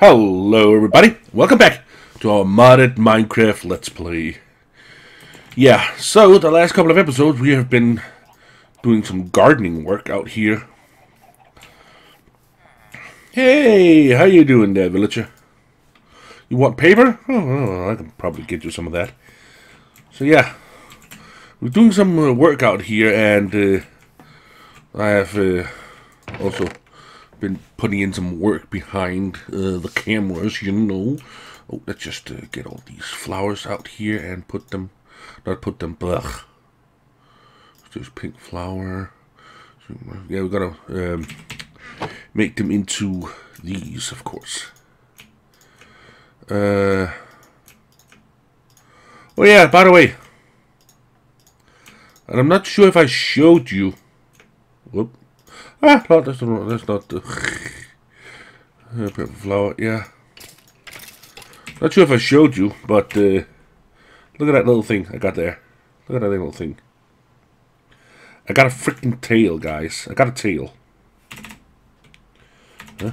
Hello everybody, welcome back to our modded Minecraft Let's Play. Yeah, so the last couple of episodes we have been doing some gardening work out here. Hey, how you doing there, villager? You want paper? Oh, I can probably get you some of that. So yeah, we're doing some uh, work out here and uh, I have uh, also been putting in some work behind uh, the cameras, you know. Oh, let's just uh, get all these flowers out here and put them, not put them, blech. Just pink flower. Yeah, we're gonna um, make them into these, of course. Uh, oh yeah, by the way, and I'm not sure if I showed you. Ah, that's not, that's not the uh, flower, yeah. Not sure if I showed you, but uh, look at that little thing I got there. Look at that little thing. I got a freaking tail, guys. I got a tail. Huh?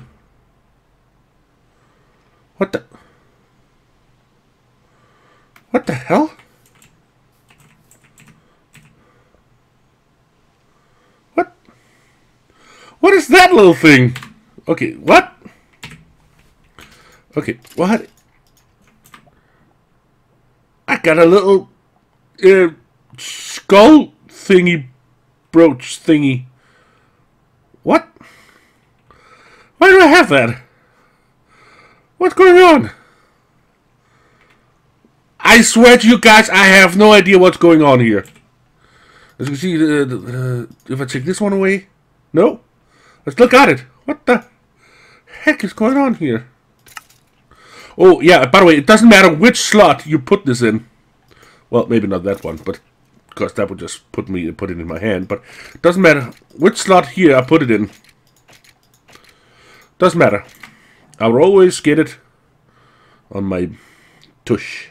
What the? What the hell? What is that little thing? Okay, what? Okay, what? I got a little uh, skull thingy brooch thingy. What? Why do I have that? What's going on? I swear to you guys, I have no idea what's going on here. As you can see, uh, uh, if I take this one away, no. Let's look at it. What the heck is going on here? Oh, yeah, by the way, it doesn't matter which slot you put this in. Well, maybe not that one, but because that would just put me put it in my hand. But it doesn't matter which slot here I put it in. Doesn't matter. I will always get it on my tush.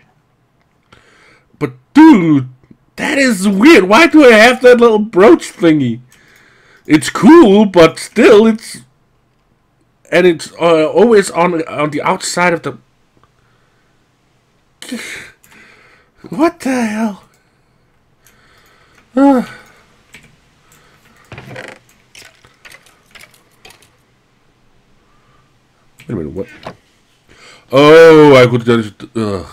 But dude, that is weird. Why do I have that little brooch thingy? It's cool, but still, it's and it's uh, always on on the outside of the. What the hell? Uh. Wait a minute, what? Oh, I could just. Ugh.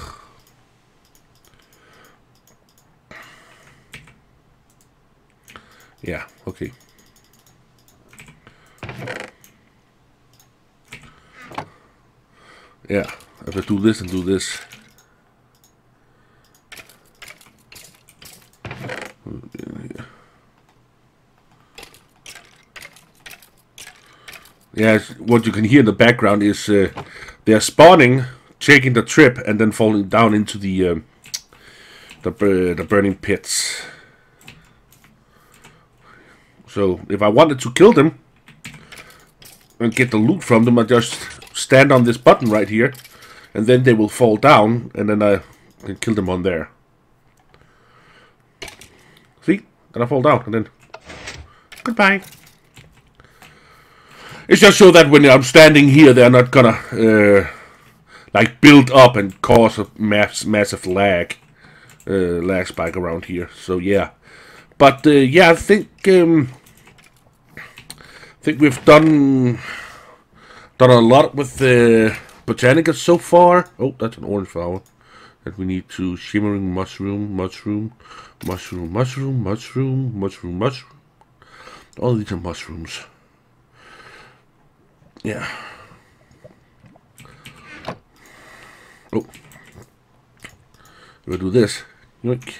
Yeah, okay. Yeah, I have to do this and do this. Yeah, what you can hear in the background is uh, they're spawning, taking the trip, and then falling down into the uh, the, uh, the burning pits. So if I wanted to kill them and get the loot from them, I just stand on this button right here, and then they will fall down, and then I can kill them on there. See? Then I fall down, and then... Goodbye. It's just so that when I'm standing here, they're not gonna, uh, like, build up and cause a mass massive lag, uh, lag spike around here. So, yeah. But, uh, yeah, I think, um, think we've done Done a lot with the Botania so far. Oh, that's an orange flower. That we need to shimmering mushroom, mushroom, mushroom, mushroom, mushroom, mushroom, mushroom. All these are mushrooms. Yeah. Oh. We'll do this. Yoink.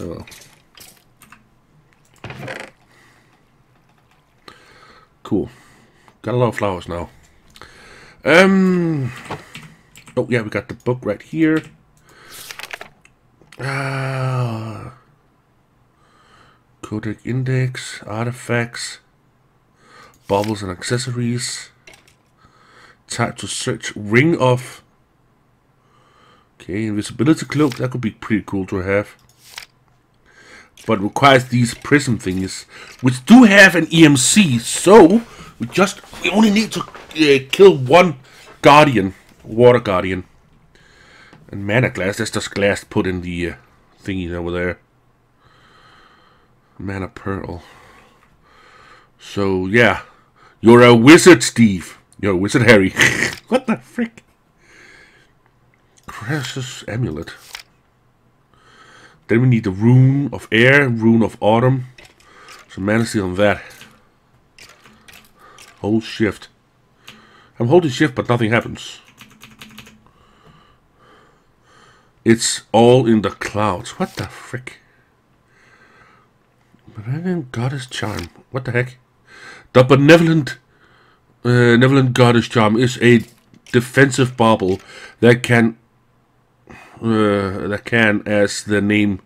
Oh. Cool. Got a lot of flowers now. Um. Oh, yeah, we got the book right here. Uh, Codec Index, Artifacts, Baubles and Accessories. Type to search Ring of. Okay, Invisibility Cloak. That could be pretty cool to have. But requires these prism things, which do have an EMC. So we just we only need to uh, kill one guardian, water guardian, and mana glass. That's just glass put in the uh, thingy over there. Mana pearl. So yeah, you're a wizard, Steve. You're a wizard, Harry. what the frick? Precious amulet. Then we need the rune of air, rune of autumn. So mana steel on that. Hold shift. I'm holding shift, but nothing happens. It's all in the clouds. What the frick? Benevolent Goddess Charm. What the heck? The Benevolent, uh, benevolent Goddess Charm is a defensive bauble that can uh, that can, as the name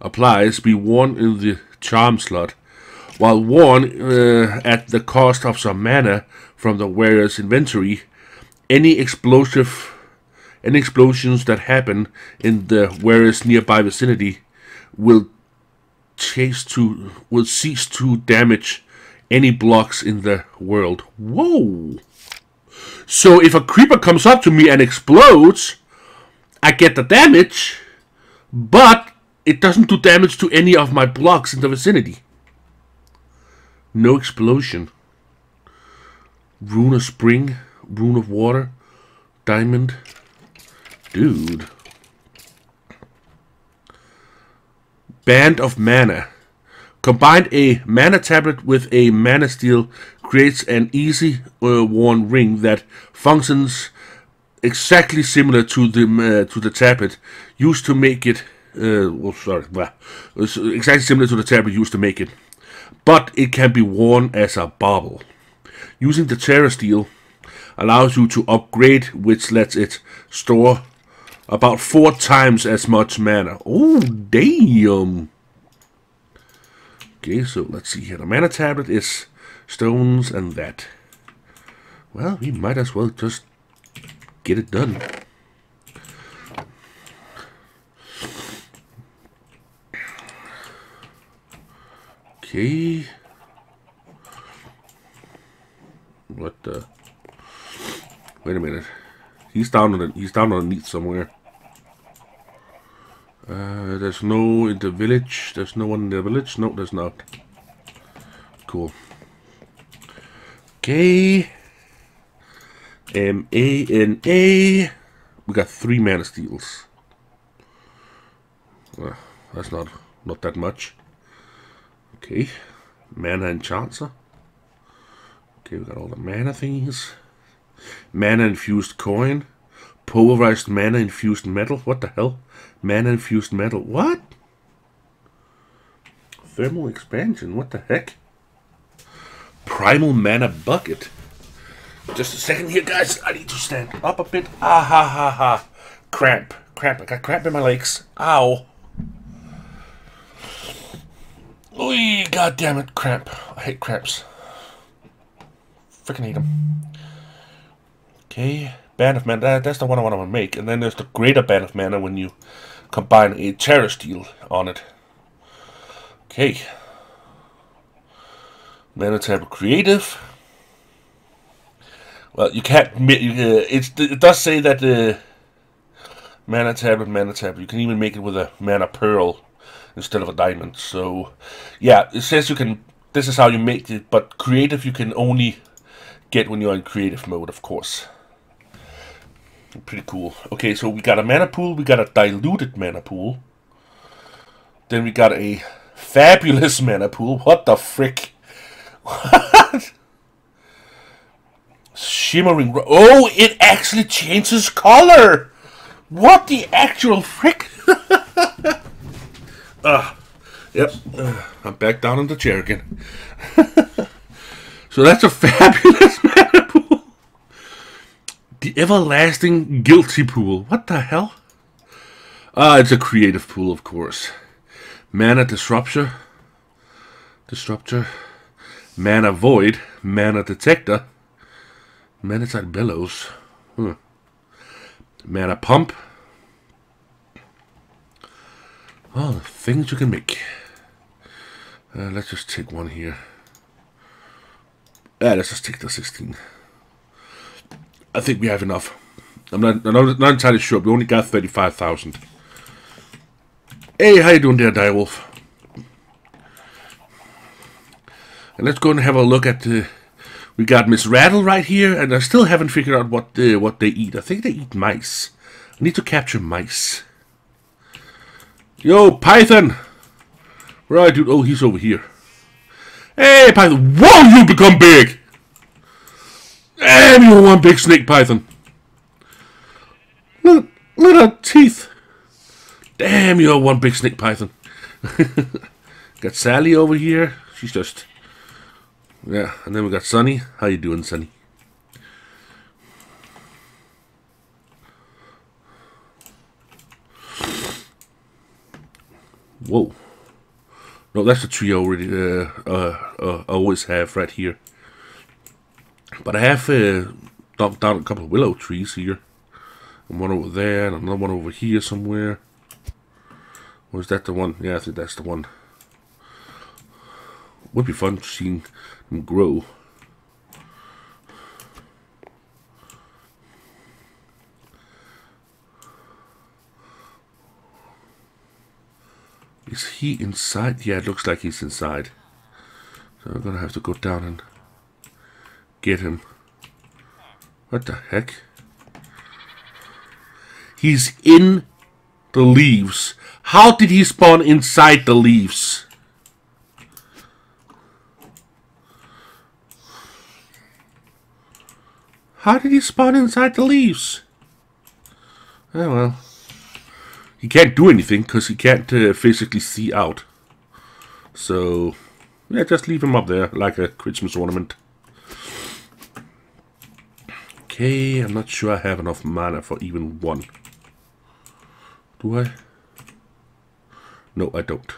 applies, be worn in the charm slot. While worn uh, at the cost of some mana from the wearer's inventory, any explosive any explosions that happen in the wearer's nearby vicinity will chase to will cease to damage any blocks in the world. Whoa! So if a creeper comes up to me and explodes, I get the damage, but it doesn't do damage to any of my blocks in the vicinity. No explosion. Rune of Spring, Rune of Water, Diamond. Dude. Band of Mana. Combine a mana tablet with a mana steel creates an easy uh, worn ring that functions exactly similar to the uh, to the tablet used to make it. Uh, well, sorry, well, exactly similar to the tablet used to make it, but it can be worn as a bauble. Using the Terra Steel allows you to upgrade, which lets it store about four times as much mana. Oh, damn! Okay, so let's see here. The mana tablet is stones and that. Well, we might as well just get it done. Okay. What the? Wait a minute. He's down on he's down underneath somewhere. Uh, there's no in the village. There's no one in the village. No, there's not. Cool. Okay. M A N A. We got three mana steels. Well, that's not not that much. Okay. Mana enchanter. Okay, we got all the mana things. Mana infused coin. Pulverized mana infused metal. What the hell? Mana infused metal. What? Thermal expansion. What the heck? Primal mana bucket. Just a second here, guys. I need to stand up a bit. Ah ha ha ha. Cramp. Cramp. I got cramp in my legs. Ow. Oy, god damn it, cramp. I hate cramps. Freaking hate them. Okay, Band of. That, that's the one I want to make. And then there's the Greater Band of Mana when you combine a Terra Steel on it. Okay. Mana Tab Creative. Well, you can't. Uh, it does say that the mana tablet, mana tablet. You can even make it with a mana pearl instead of a diamond. So, yeah, it says you can. This is how you make it, but creative you can only get when you're in creative mode, of course. Pretty cool. Okay, so we got a mana pool. We got a diluted mana pool. Then we got a fabulous mana pool. What the frick? What? Shimmering. Oh, it actually changes color. What the actual frick? Uh, yep. Uh, I'm back down in the chair again. so that's a fabulous mana pool. The everlasting guilty pool. What the hell? Ah, uh, it's a creative pool, of course. Mana disruptor. Disruptor. Mana void. Mana detector. Manatite Bellows. Hmm. Mana Pump. Oh, things you can make. Uh, let's just take one here. Uh, let's just take the 16. I think we have enough. I'm not, I'm not, not entirely sure. We only got 35,000. Hey, how you doing there, Direwolf? And let's go and have a look at the... We got Miss Rattle right here, and I still haven't figured out what uh, what they eat. I think they eat mice. I need to capture mice. Yo, Python! where Right, dude. Oh, he's over here. Hey, Python. Whoa, you become big! Damn, you're one big snake, Python. Look, look at teeth. Damn, you're one big snake, Python. got Sally over here. She's just yeah, and then we got Sunny. How you doing, Sunny? Whoa. No, that's the tree I already uh, uh, uh, always have right here. But I have uh, dumped down a couple of willow trees here. And one over there, and another one over here somewhere. Was that the one? Yeah, I think that's the one. Would be fun seeing them grow. Is he inside? Yeah, it looks like he's inside. So I'm gonna have to go down and get him. What the heck? He's in the leaves. How did he spawn inside the leaves? How did he spawn inside the leaves? Oh well. He can't do anything because he can't uh, physically see out. So, yeah, just leave him up there like a Christmas ornament. Okay, I'm not sure I have enough mana for even one. Do I? No, I don't.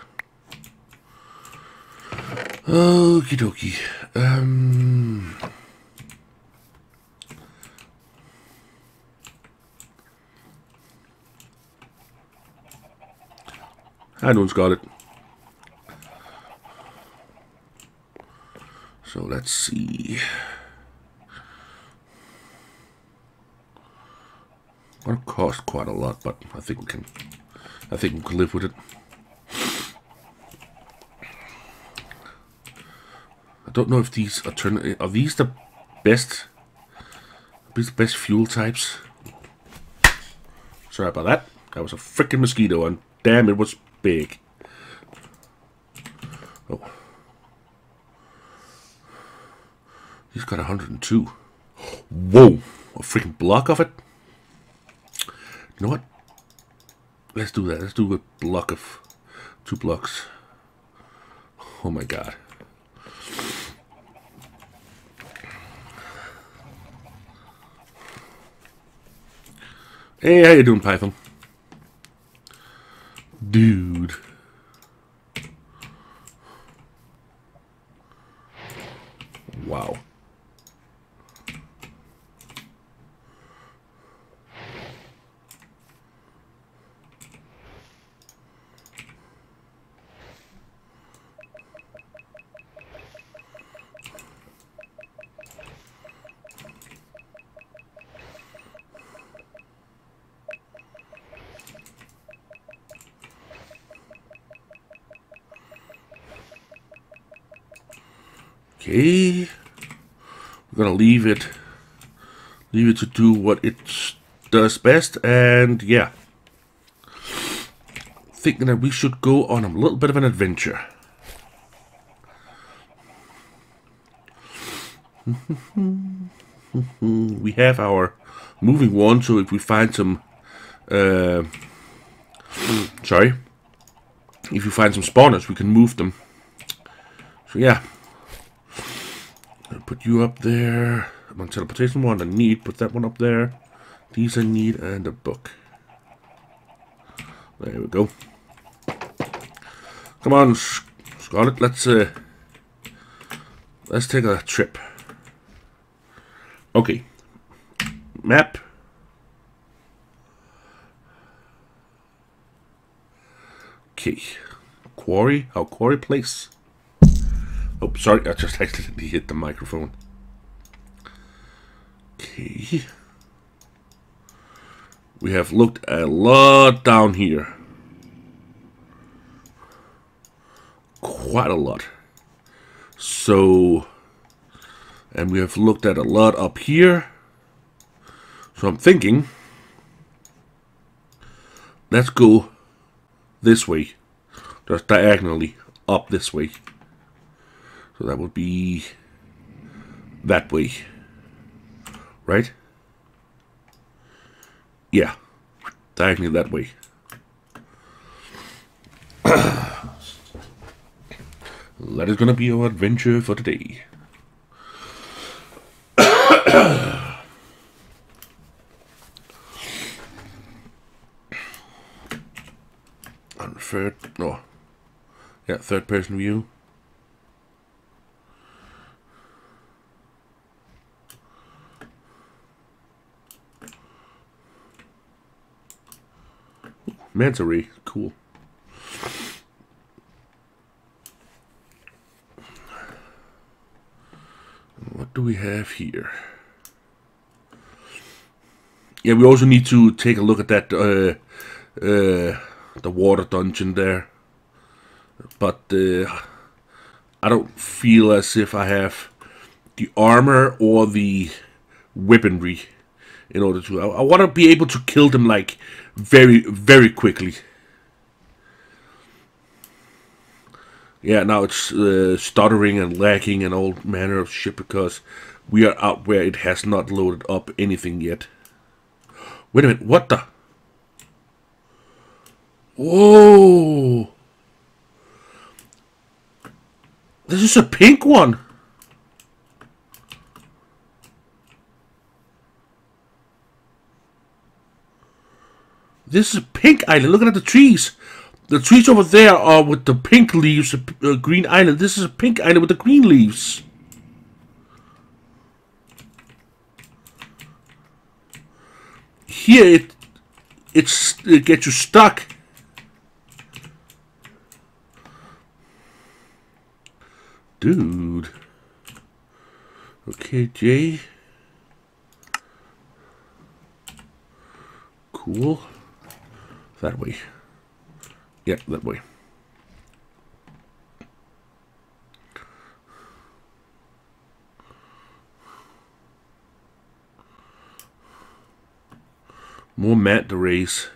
Okie dokie. Um... Anyone's got it. So let's see. Gonna cost quite a lot, but I think we can. I think we can live with it. I don't know if these alternative are these the best, best fuel types. Sorry about that. That was a freaking mosquito, and damn, it was big. Oh. He's got 102. Whoa! A freaking block of it? You know what? Let's do that. Let's do a block of two blocks. Oh my god. Hey, how you doing, Python? Dude. Wow. Okay. We're gonna leave it leave it to do what it does best and yeah. Thinking that we should go on a little bit of an adventure. we have our moving one, so if we find some uh, sorry if you find some spawners we can move them so yeah you up there. One teleportation one I need. Put that one up there. These I need and a book. There we go. Come on, Scarlet. Let's uh, let's take a trip. Okay. Map. Okay. Quarry. Our quarry place. Oh, sorry, I just accidentally hit the microphone. Okay. We have looked a lot down here. Quite a lot. So, and we have looked at a lot up here. So I'm thinking, let's go this way. Just diagonally up this way. So that would be that way. Right? Yeah. Diagonally that way. that is gonna be our adventure for today. Third, no, yeah, third person view. Manta ray, cool. What do we have here? Yeah, we also need to take a look at that, uh, uh, the water dungeon there. But uh, I don't feel as if I have the armor or the weaponry in order to. I, I want to be able to kill them like very, very quickly. Yeah, now it's uh, stuttering and lagging and all manner of shit because we are out where it has not loaded up anything yet. Wait a minute, what the? Whoa! This is a pink one! This is a pink island. Look at the trees. The trees over there are with the pink leaves, a uh, green island. This is a pink island with the green leaves. Here it it's it gets you stuck. Dude. Okay, Jay. Cool. That way. Yep, that way. More manta rays.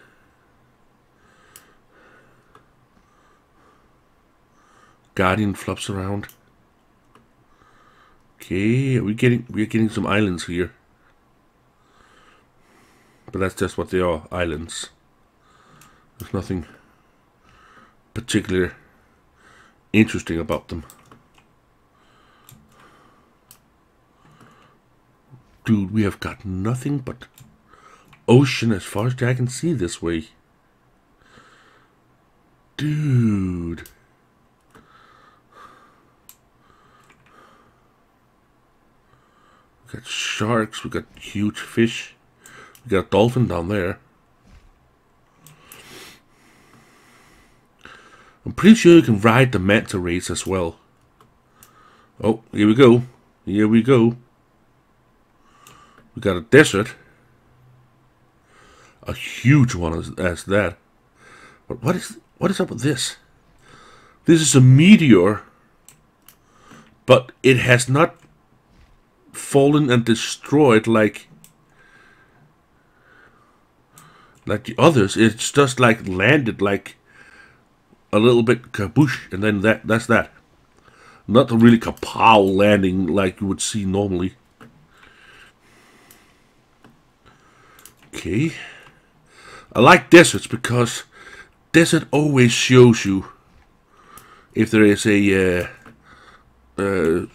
Guardian flops around. Okay, are we getting we're getting some islands here. But that's just what they are, islands. There's nothing particular interesting about them. Dude, we have got nothing but ocean as far as I can see this way. Dude. We got sharks, we got huge fish. We got a dolphin down there. I'm pretty sure you can ride the manta race as well. Oh, here we go. Here we go. We got a desert. A huge one as, as that. But what is what is up with this? This is a meteor, but it has not fallen and destroyed like like the others. It's just like landed like a little bit kaboosh, and then that that's that. Not a really kapow landing like you would see normally. Okay. I like deserts because desert always shows you if there is a uh, uh,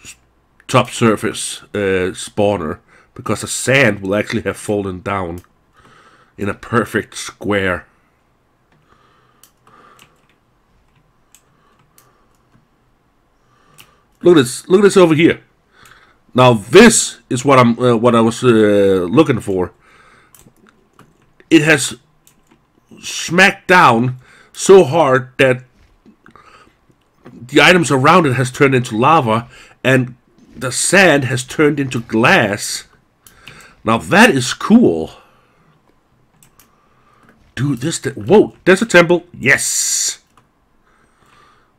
top surface uh, spawner because the sand will actually have fallen down in a perfect square. Look at this. Look at this over here. Now this is what I'm uh, what I was uh, looking for. It has smacked down so hard that the items around it has turned into lava, and the sand has turned into glass. Now that is cool. Dude, this... Whoa, desert temple. Yes.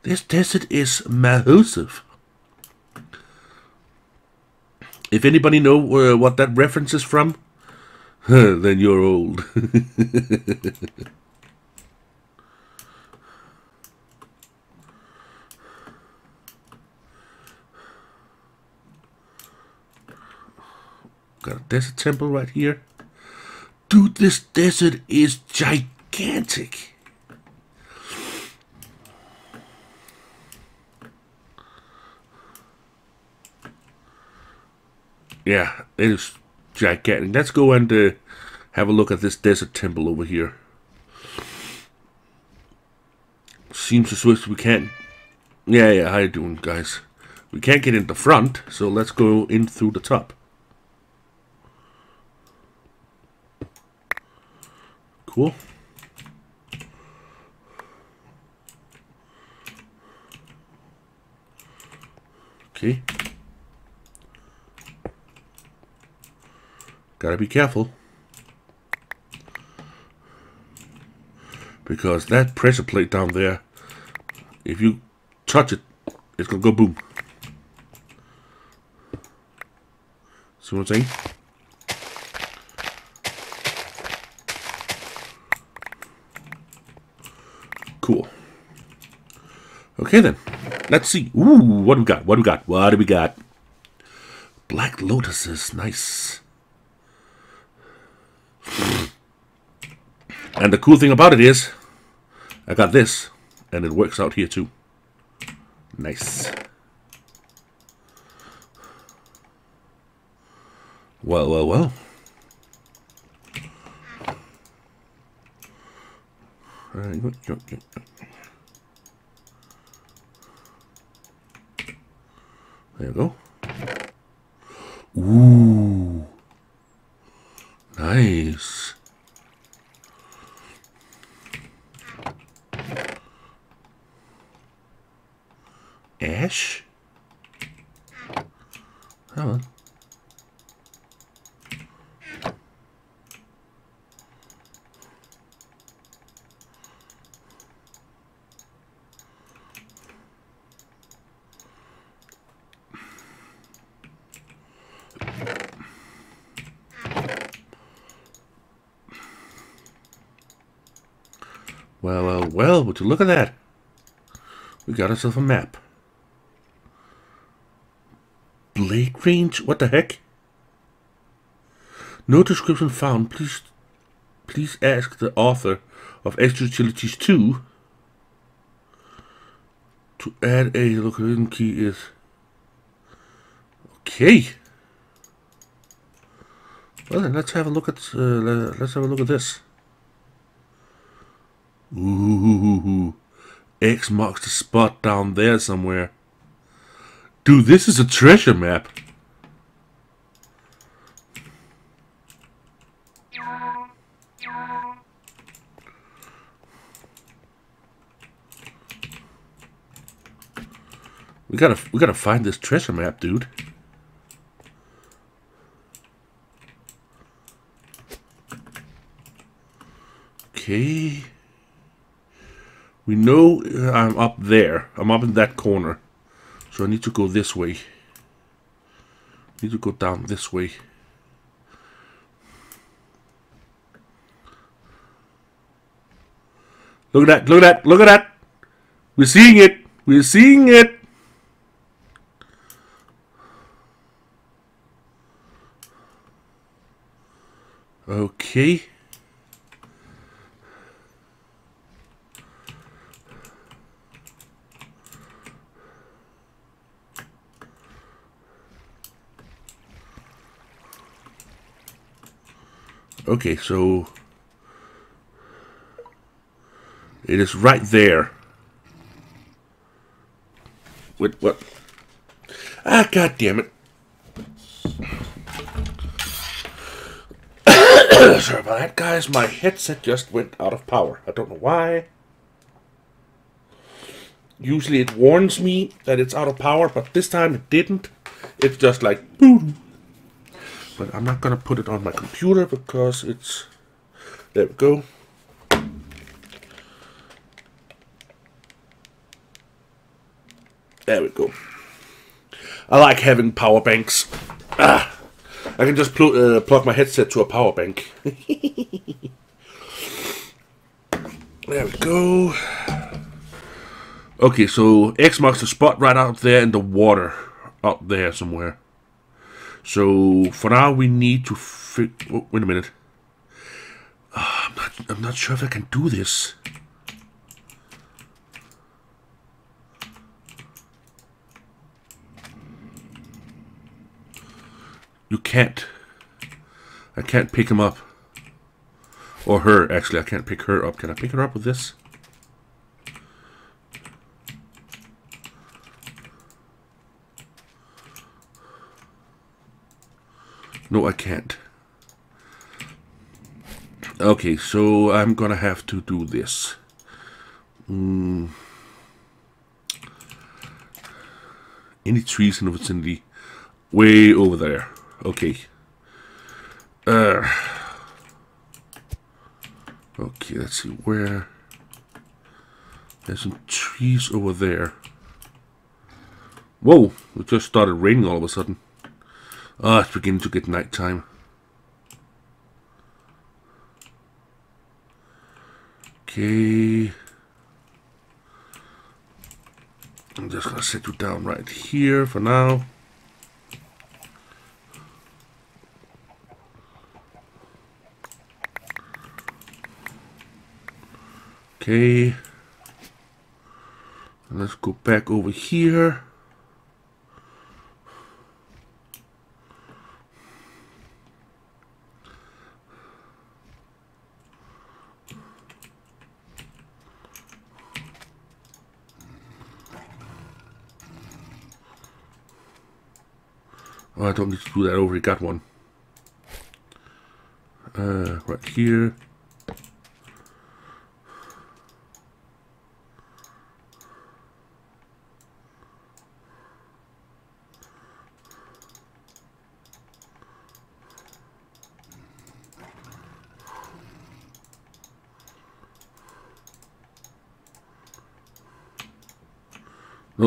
This desert is massive. If anybody know uh, what that reference is from, then you're old. Got a desert temple right here. Dude, this desert is gigantic. Yeah, it is gigantic. Let's go and uh, have a look at this desert temple over here. Seems as if we can't... Yeah, yeah, how you doing, guys? We can't get in the front, so let's go in through the top. Cool. Okay. Gotta be careful. Because that pressure plate down there, if you touch it, it's gonna go boom. See what I'm saying? Cool. Okay then. Let's see. Ooh, what do we got? What do we got? What do we got? Black lotuses. Nice. And the cool thing about it is, I got this, and it works out here too. Nice. Well, well, well. There you go. Ooh. Nice. Come on. Well, well, well, would you look at that? We got ourselves a map. Blade range? What the heck? No description found. Please please ask the author of Extra Utilities 2 to add a location key is okay. Well then, let's have a look at uh, let's have a look at this. Ooh, X marks the spot down there somewhere. Dude, this is a treasure map. We gotta, we gotta find this treasure map, dude. Okay. We know uh, I'm up there. I'm up in that corner. So I need to go this way. I need to go down this way. Look at that, look at that, look at that! We're seeing it! We're seeing it! Okay. Okay, so it is right there. What? What? Ah, god damn it! Sorry about that, guys. My headset just went out of power. I don't know why. Usually it warns me that it's out of power, but this time it didn't. It's just like boom. But I'm not gonna put it on my computer because it's there we go. There we go. I like having power banks. I can just pl uh, plug my headset to a power bank. there we go. Okay, so X marks the spot right out there in the water. Out there somewhere. So, for now we need to... Oh, wait a minute. Uh, I'm, not, I'm not sure if I can do this. You can't. I can't pick him up. Or her, actually. I can't pick her up. Can I pick her up with this? No, I can't. Okay, so I'm gonna have to do this. Mm. Any trees in the vicinity? Way over there. Okay. Uh, okay, let's see where. There's some trees over there. Whoa! It just started raining all of a sudden. Ah, it's beginning to get nighttime. Okay. I'm just gonna set you down right here for now. Okay. Let's go back over here. Oh, I don't need to do that. Already got one. Uh, right here.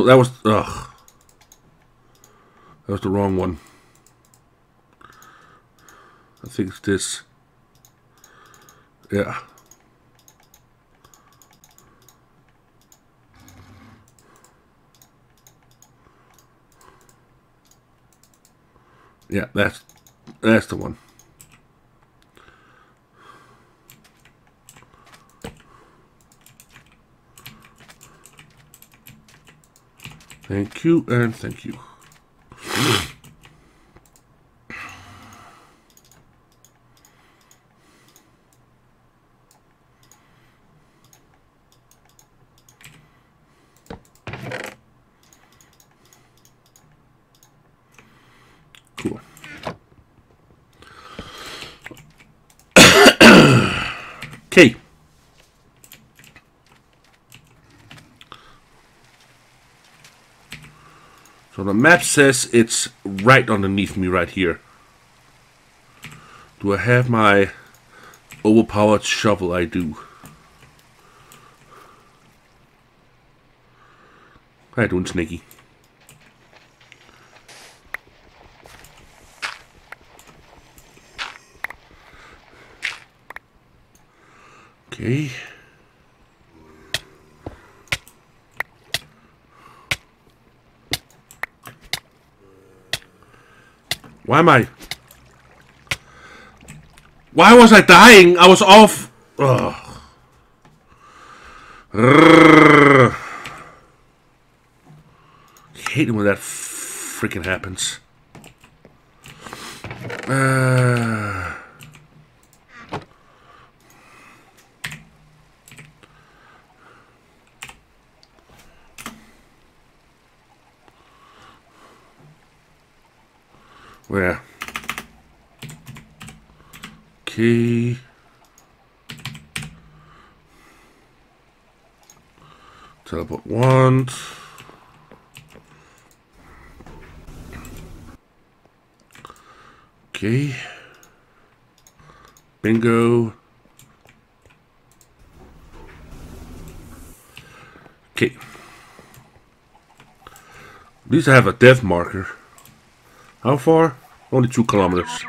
No, that was... Ugh. That was the wrong one. I think it's this. Yeah. Yeah, that's that's the one. Thank you and thank you. Cool. okay. So the map says it's right underneath me right here. Do I have my overpowered shovel? I do. You doing, Snaky? Okay. Why am I... Why was I dying? I was off... Ugh. Hate when that freaking happens. Uh... Where? Okay. Teleport once. Okay. Bingo. Okay. At least I have a death marker. How far? Only two kilometers.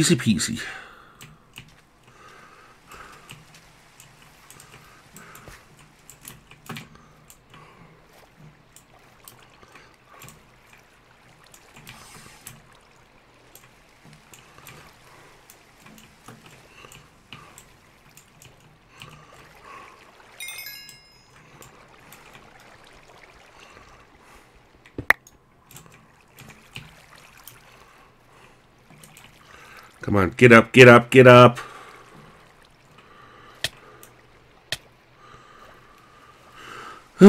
Easy peasy. Come on, get up, get up, get up. Come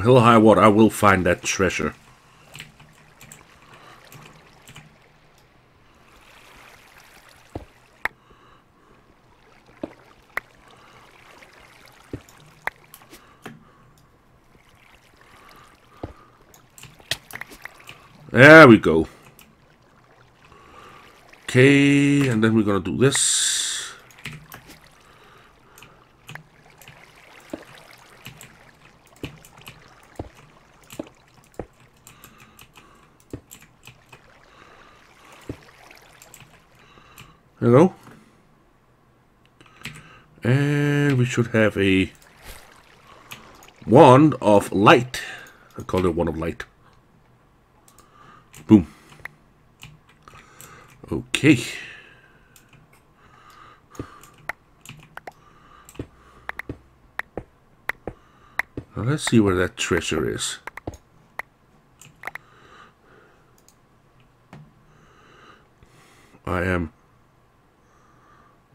hell or high water, I will find that treasure. There we go. Okay, and then we're gonna do this. Hello. And we should have a wand of light. I call it wand of light. Boom. Okay. Now let's see where that treasure is. I am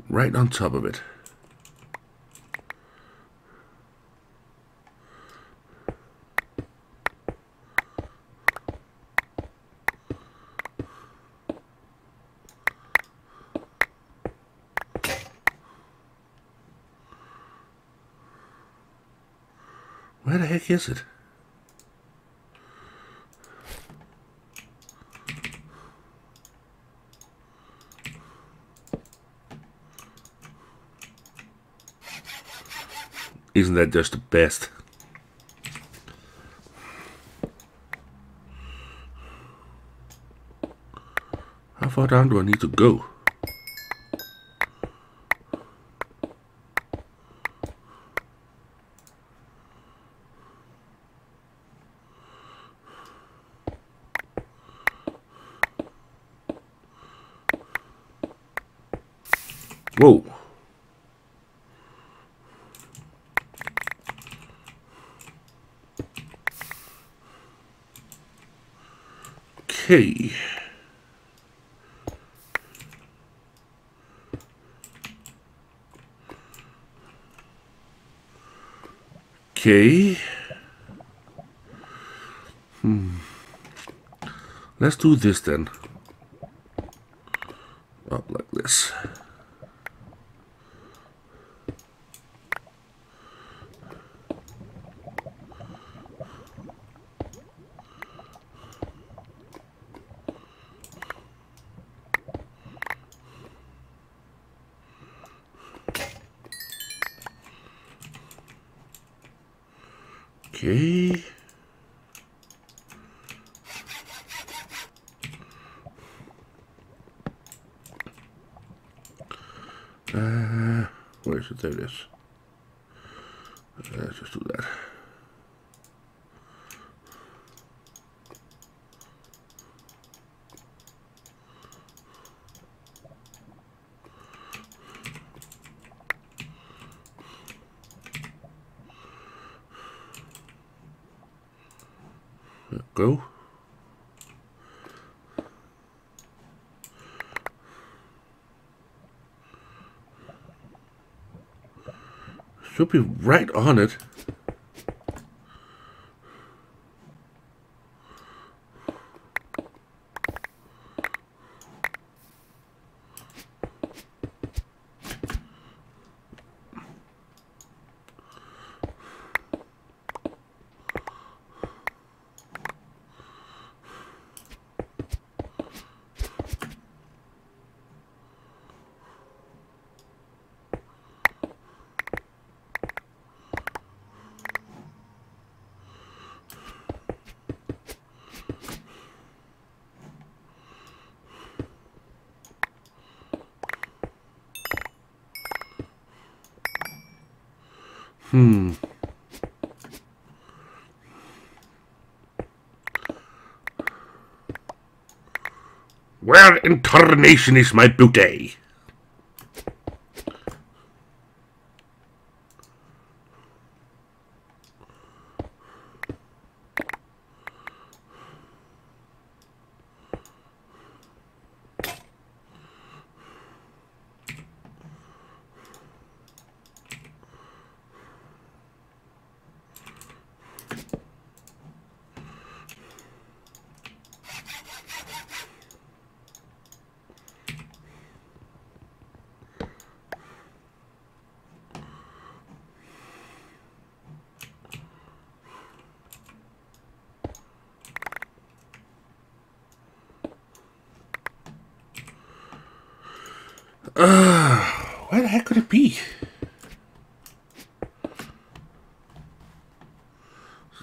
right on top of it. Where the heck is it? Isn't that just the best? How far down do I need to go? Whoa. Okay. Okay. Hmm. Let's do this then. Up like this. Okay. Uh, where is it? There it is. Let's just do that. Go. Should be right on it. Hmm. Where in tarnation is my booty? Uh, where the heck could it be?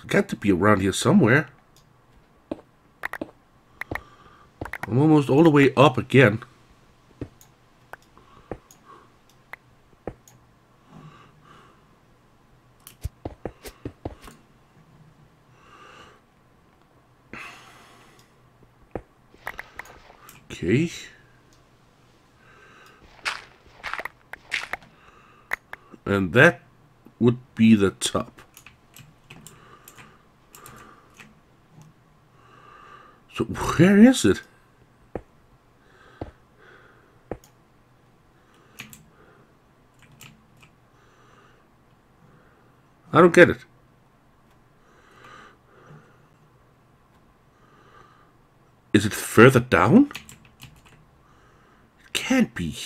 Got to be around here somewhere. I'm almost all the way up again. Okay. and that would be the top. So where is it? I don't get it. Is it further down? It can't be.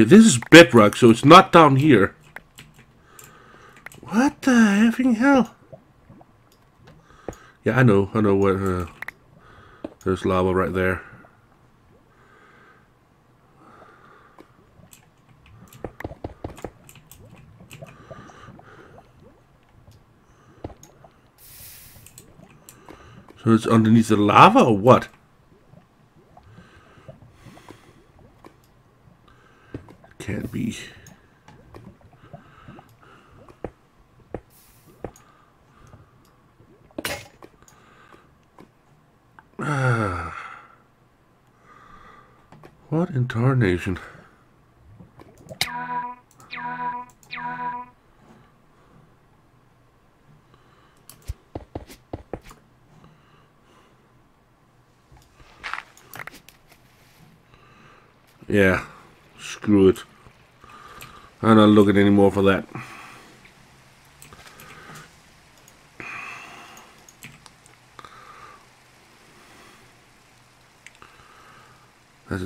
Okay, this is bedrock, so it's not down here. What the effing hell? Yeah, I know, I know what, uh, there's lava right there. So it's underneath the lava or what? Can't be. Ah. What in tarnation? Yeah, screw it. I'm not looking anymore for that.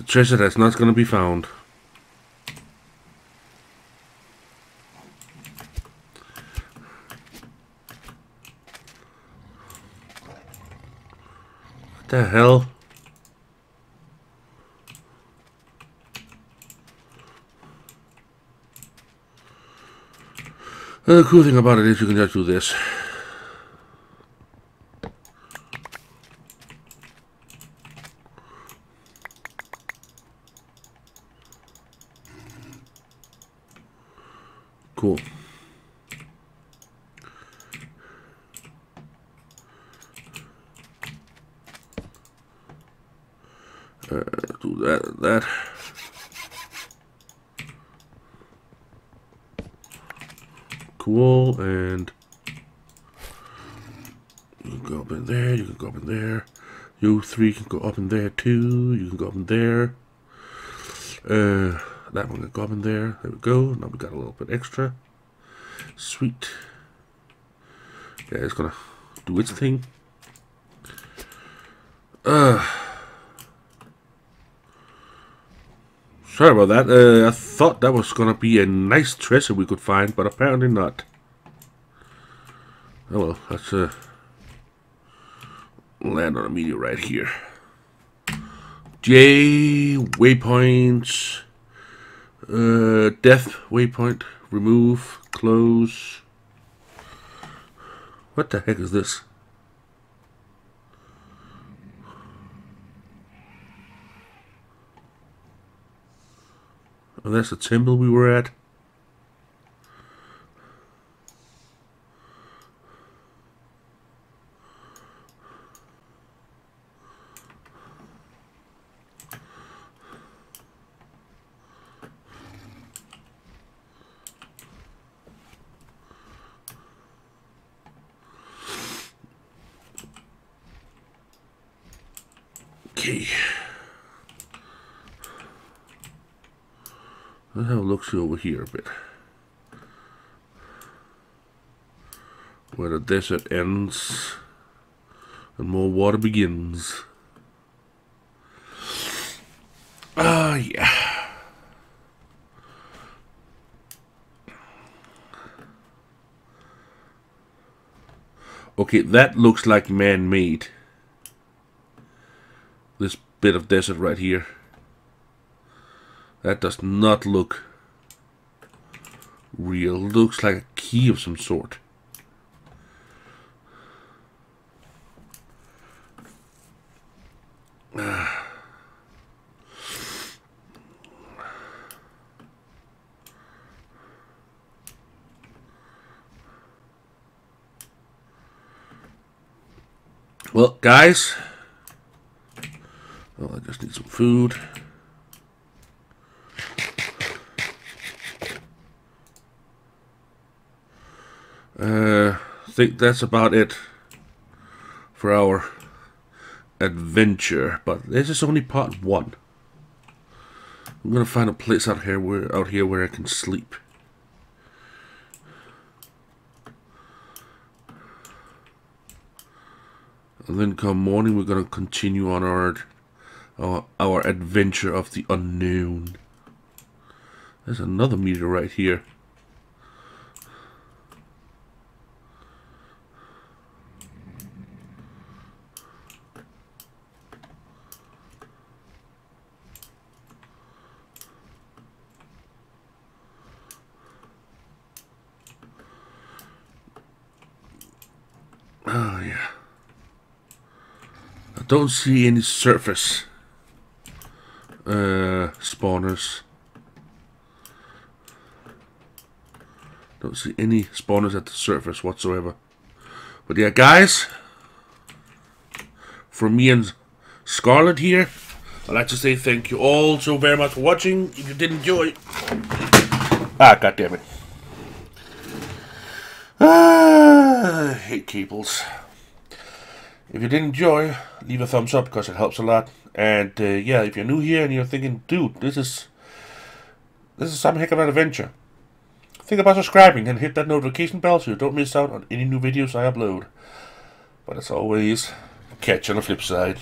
Treasure that's not going to be found. What the hell? The cool thing about it is you can just do this. Cool. Uh, do that, that. Cool, and you can go up in there, you can go up in there. You three can go up in there too, you can go up in there. Uh, that one can go in there. There we go. Now we got a little bit extra. Sweet. Yeah, it's gonna do its thing. Uh, sorry about that. Uh, I thought that was gonna be a nice treasure we could find, but apparently not. Oh well, let's uh, land on a meteorite here. J waypoints, uh, death waypoint, remove, close. What the heck is this? Oh, that's the temple we were at. Okay. Let's have a look see over here a bit. Where the desert ends and more water begins. Ah, uh, yeah. Okay, that looks like man-made this bit of desert right here. That does not look real. Looks like a key of some sort. Well, guys, well, I just need some food. Uh, I think that's about it for our adventure. But this is only part one. I'm gonna find a place out here where out here where I can sleep. And then come morning, we're gonna continue on our our, our adventure of the unknown. There's another meter right here. Don't see any surface uh, spawners. Don't see any spawners at the surface whatsoever. But yeah, guys, for me and Scarlet here, I'd like to say thank you all so very much for watching. If you did enjoy... Ah, God damn it! Ah, I hate cables. If you did enjoy, leave a thumbs up because it helps a lot. And uh, yeah, if you're new here and you're thinking, dude, this is this is some heck of an adventure, think about subscribing and hit that notification bell so you don't miss out on any new videos I upload. But as always, catch you on the flip side.